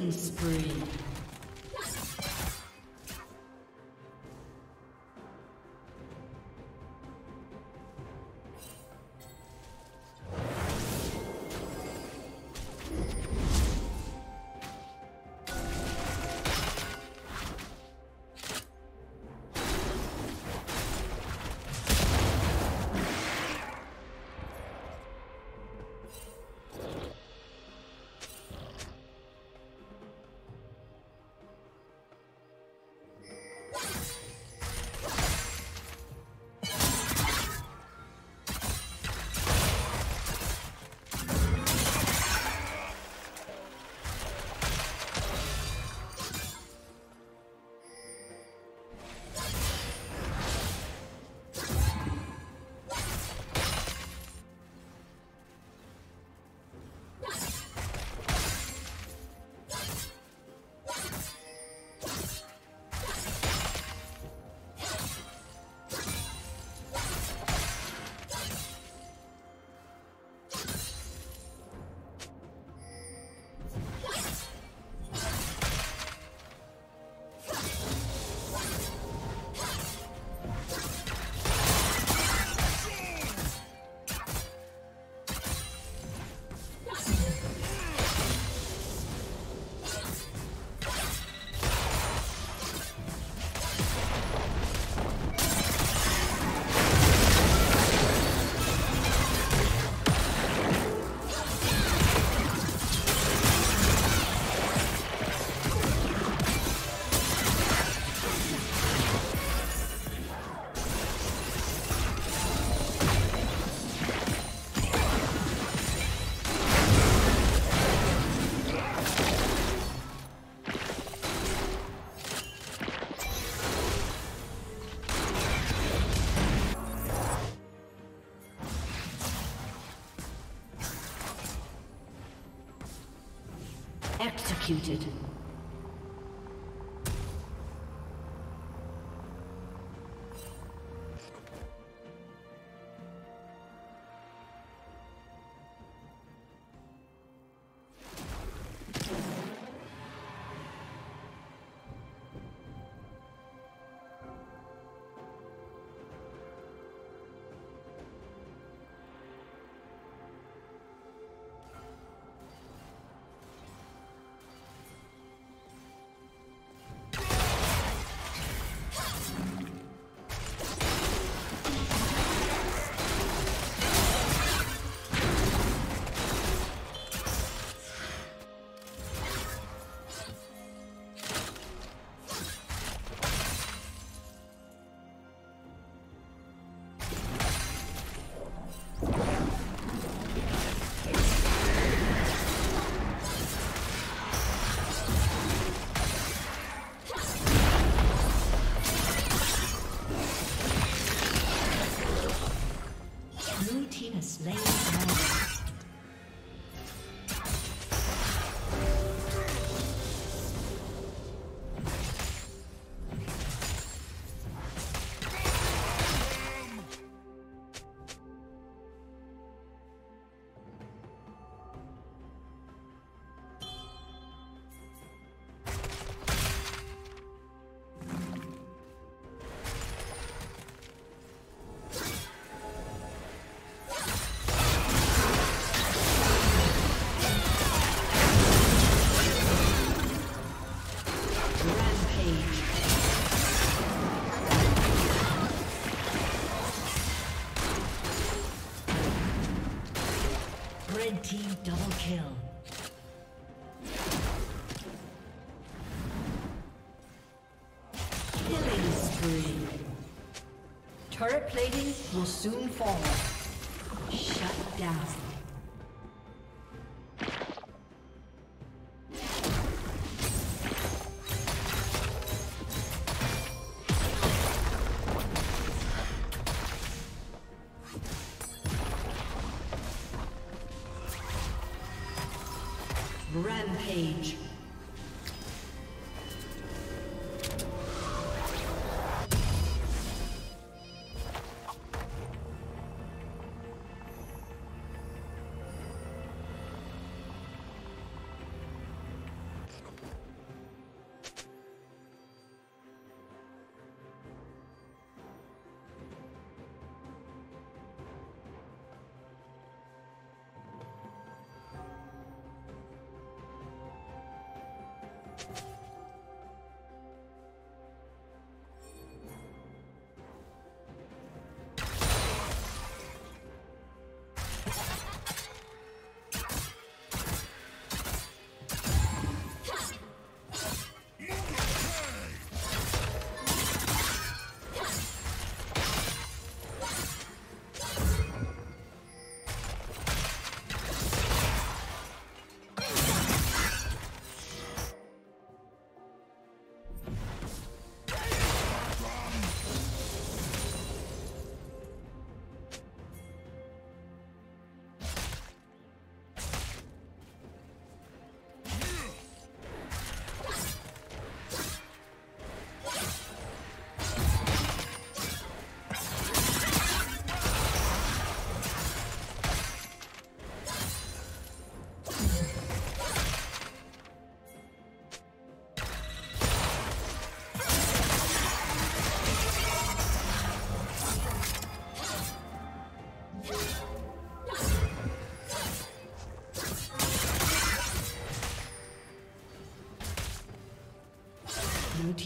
Killing spree. Executed. Will soon fall. Shut down.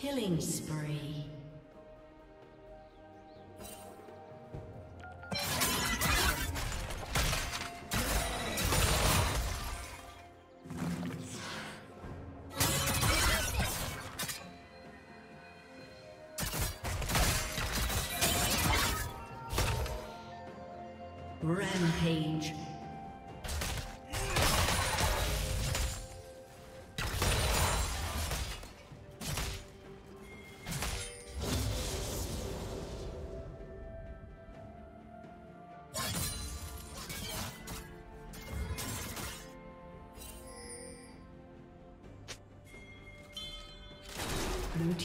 Killing spree.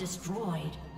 Destroyed.